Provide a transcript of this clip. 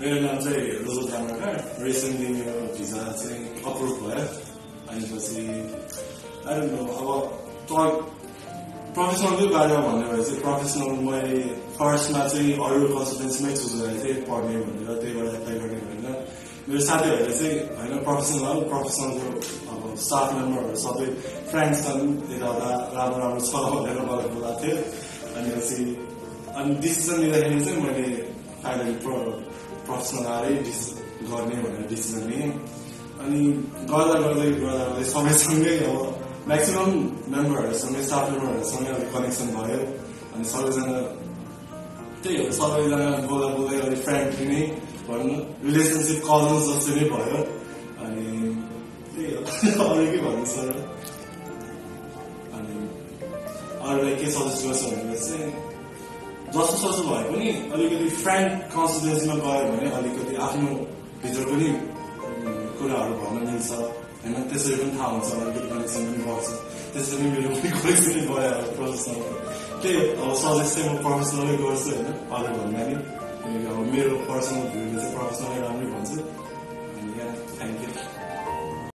मेरो नाम चाहिँ रोजल तामाकर रिसेन्टली मेरो भिजा चाहिँ अप्रुभ भयो। अनि पछि अब प्रोफेसनलकै बारेमा भन्ने भए चाहिँ प्रोफेसनल मैले फर्स्टमा चाहिँ अरू कन्सल्टेन्सीमै चुज गरेको थिएँ पढ्ने भनेर त्यही भएर एप्लाई गर्ने भनेर मेरो साथीहरूले चाहिँ होइन प्रोफेसनल प्रोफेसनलको अब स्टाफ मेम्बरहरू सबै फ्रेन्ड्स छन् यताउता राम्रो राम्रो छ भनेर मलाई बोलाएको थियो। अनि पछि अनि डिसिजन लिँदाखेरि चाहिँ मैले आएरै डिस गर्ने भनेर डिसिजन लिएँ अनि गर्दा गर्दै गर्दा गर्दै सबैसँगै अब म्याक्सिमम् मेम्बरहरूसँगै स्टाफ मेम्बरहरूसँगै अलिक कनेक्सन भयो। अनि सबैजना त्यही हो सबैजना बोल्दा बोल्दै अलिक फ्रेन्डली नै भनौँ न रिलेसनसिप कजन्स जस्तो नै भयो। अनि त्यही हो अरू के भन्नु सर अनि अरूलाई के सजेस्ट गर्छु भने जस्तो सस्तो भए पनि अलिकति फ्रेन्ड कन्सिडेन्समा गयो भने अलिकति आफ्नो भित्र पनि कुराहरू भन्न मिल्छ होइन? त्यसरी पनि थाहा हुन्छ अलिकति कनेक्सन पनि बढ्छ। त्यसरी मेरो पनि कनेक्सन नै गयो अब प्रोफेसनल त्यही अब सजेस्ट चाहिँ म प्रोफेसनलै गर्छु होइन? अरू भन्दा नि किनकि अब मेरो पर्सनल भ्यूले चाहिँ प्रोफेसनलै राम्रै भन्छु।